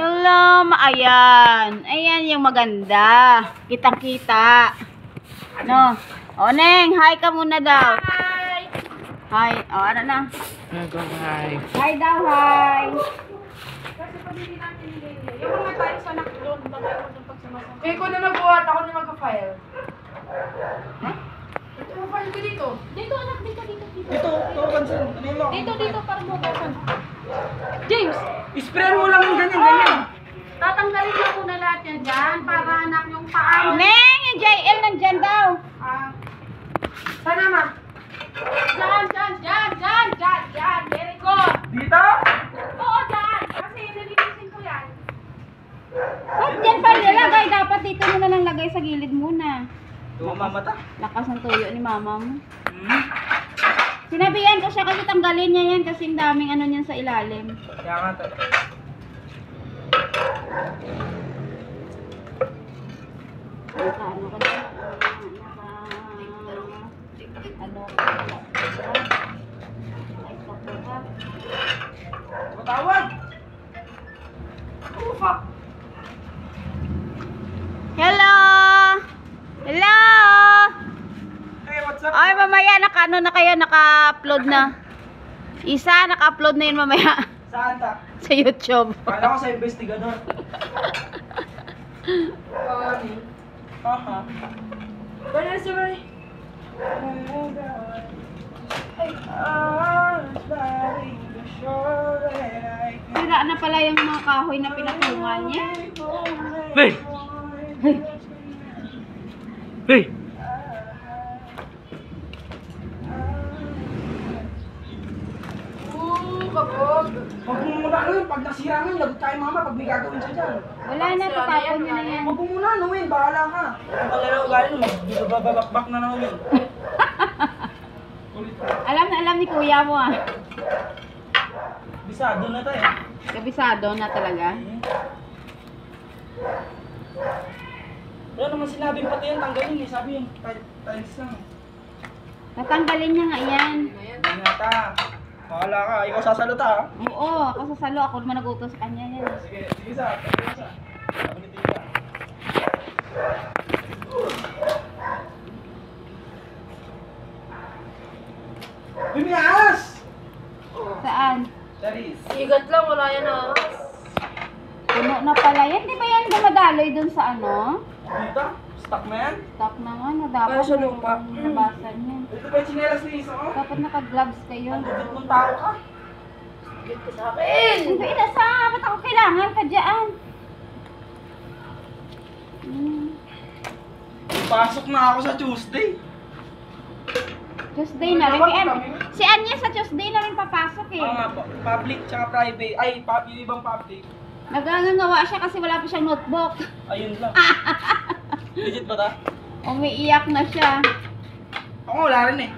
Hello, ayan. Ayan yung maganda. Kitang-kita. No. O, Neng, hi ka muna daw. Hi. Hi. O, ano na? Nag-hi. Hi daw, hi. Yung mga tayo sa naklon, bagay mo dun pagsamasama. Eh, ko na magbuhat, ako na magka-file. Ha? Ito mo file ko dito. Dito, anak, dito, dito, dito. Ito, ito, pansin. Ano? Dito, dito, para mo buksan. James, Isprayan mo lang yung ganyan, ganyan. tatanggalin mo muna lahat yan dyan para anak yung paa. Neng, yung JL nandyan daw. Ah. Sana ma? Dyan, dyan, dyan, dyan, dyan, dyan. Very good. Dito? Oo, dyan. Kasi nililisin ko yan. Ba't dyan pa nilagay? Dapat dito mo na lang lagay sa gilid muna. Tumamata. Lakas ng tuyo ni mama mo. Hmm? Sinabihan ko siya kasi tanggalin niya yan kasi ang daming ano niyan sa ilalim. Kaya nga tayo. Naka ano ka na? Naka... Ano ka na? Matawag. Oh, fuck. Hello! Hello! Hey, what's up? Ay, mamaya naka ano na kayo, naka-upload na. Isa, naka-upload na yun mamaya Saan ta? sa YouTube. Kala ko sa investigador. Sorry. Aha. Wala si Mari. Sira na pala yung mga kahoy na pinatungan niya. Hey! Hey! Oo, kabog. Huwag mo muna ano yun, pag nasira yun, lagot tayo mama pag may gagawin siya dyan. Wala na, tatapon niya na yan. Huwag mo muna yun, bahala ka. Pala na ugali mo, bababakbak na naman yun. Alam na alam ni kuya mo ah. Bisado na tayo. Kabisado na talaga. Wala naman sinabing pati yan, tanggalin eh. Sabi yun, ti- tiles lang. Tatanggalin niya nga yan. Ingata. Bahala ka, ikaw sasaluta ha. Oo, ako sa salo, ako naman nagutos sa kanya yan. Sige, sige sa, sige sa. Sabi ni Tita. Uy, may ahas! Saan? Charis. Igat lang, wala yan ah. Puno na pala yan. Di ba yan dumadaloy dun sa ano? Dito? Stock na yan? Naman, na dapat Para sa lupa. nabasan yan. Ito pa yung chinelas ni Isa, oh. Dapat naka-gloves kayo. Ang dudot mong tao ka. Igat ka sa akin. Hindi, nasa, ba't ako kailangan ka dyan? Hmm. Pasok na ako sa Tuesday. Tuesday na rin. Eh, si Anya sa Tuesday na rin papasok eh. Oo nga po. Public tsaka private. Ay, pub, yung ibang public. Nagangagawa siya kasi wala pa siyang notebook. Ayun lang. Legit ba ta? Umiiyak na siya. Ako wala rin eh.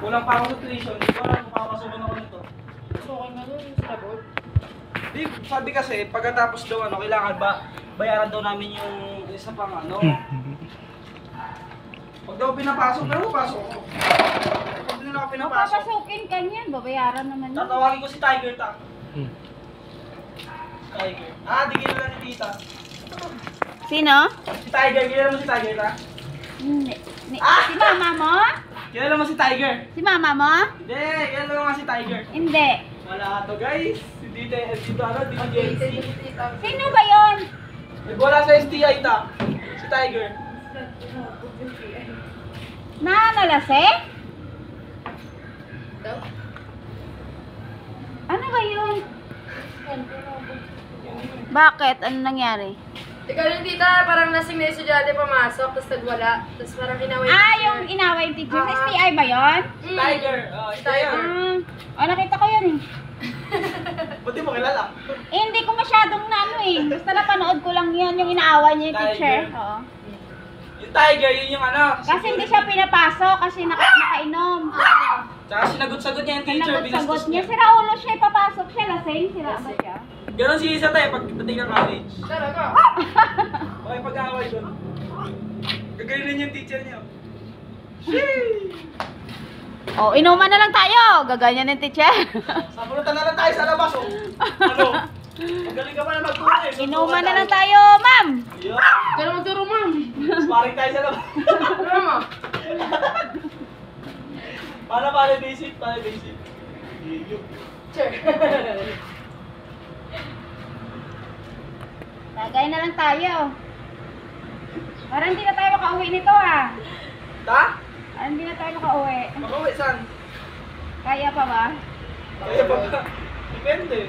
Kulang pa ko alam kung papasukin ako nito. Okay na yun, sa board. Di, sabi kasi, pagkatapos daw ano, kailangan ba, bayaran daw namin yung isa pang ano. Pag daw pinapasok, pero pasok ako. Pag Kung pinapasok, papasukin ka niyan, babayaran naman yun. tatawagin ko si Tiger Ta. Tiger. Ah, di kilala ni Tita. Sino? Si Tiger, kilala mo si Tiger Ta? Hindi. Ni- Ah! Si mama mo? Kilala mo si Tiger? Si mama mo? Hindi, kilala mo nga si Tiger. Hindi. Wala to guys. Si Tita, eh, dito ano, dito JC. Sino ba yon? Nagwala sa STI ta. Si Tiger. Na nalase? Ano ba yun? Bakit? Ano nangyari? Teka lang tita, parang lasing na yung estudyante pumasok, tapos nagwala. Tapos parang inaway. Ah, yung inaway yung teacher. Sa. STI ba yun? Mm. Tiger. Oh, Tiger. Ah, oh, nakita ko yun eh. Buti mo kilala. Eh, hindi ko masyadong na ano eh. Basta napanood ko lang yun, yung inaaway niya yung teacher. Tiger. Oo. Yung Tiger, yun yung ano. Kasi hindi siya pinapasok kasi naka, nakainom. Tsaka sinagot-sagot niya yung teacher. Sinagot-sagot binastos niya. Si Raulo siya ipapasok siya. Lasing, sira ba siya? Ganon si Isa tayo pagdating ng college. Talaga. Okay, pag-aaway doon. Gagalinin yung teacher niya. Oh, inuman na lang tayo. Gaganyan ng teacher. Sabunutan na lang tayo sa labas, oh. Ano? Magaling ka pala magturo eh. Inuman na lang tayo, ma'am. Ikaw na magturo, ma'am. Sparring tayo sa labas. Ano mo? Para pala basic, pala basic. Yun. Tagay na lang tayo. Parang hindi na tayo makauwi nito ah. Ta? Parang hindi na tayo makauwi. Makauwi saan? Kaya pa ba? Kaya pa ba? Depende.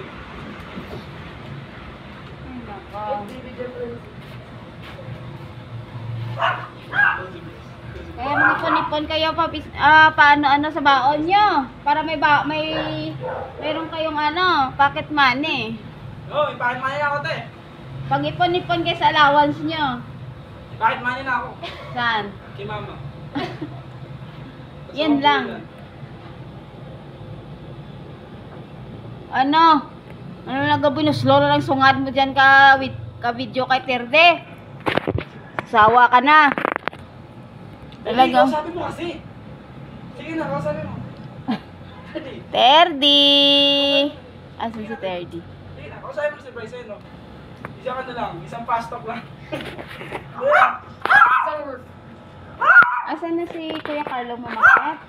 Ay, nako. Kaya manipon-nipon kayo pa, ah, paano ano sa baon nyo. Para may ba, may, meron kayong ano, pocket money. Oh, ipahin money ako, te. Pag ipon-nipon kayo sa allowance nyo. Ipahin money na ako. Saan? Kay mama. Yan lang. Ano? Ano na gabi na slow na lang sungad mo dyan ka, with, ka video kay Terde. Sawa ka na. Talaga. Talaga? Sabi mo kasi. Sige na, kausapin mo. Terdi! Asan si Terdi? sige na, kausapin mo si Bryce, no? Isa ka na lang, isang fast talk lang. Isang. Asan na si Kuya Carlo mamakit?